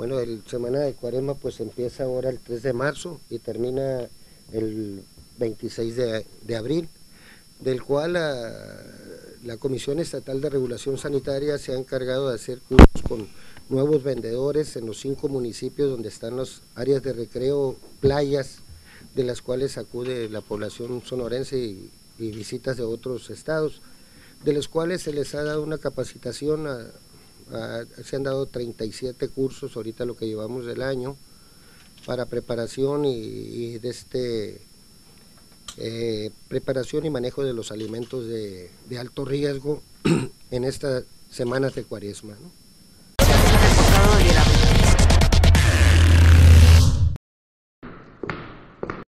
Bueno, el Semana de Cuaresma pues empieza ahora el 3 de marzo y termina el 26 de, abril, del cual la, Comisión Estatal de Regulación Sanitaria se ha encargado de hacer cursos con nuevos vendedores en los cinco municipios donde están las áreas de recreo, playas, de las cuales acude la población sonorense y, visitas de otros estados, de los cuales se les ha dado una capacitación, se han dado 37 cursos ahorita lo que llevamos del año, para preparación y, de este eh, preparación y manejo de los alimentos de, alto riesgo en estas semanas de cuaresma.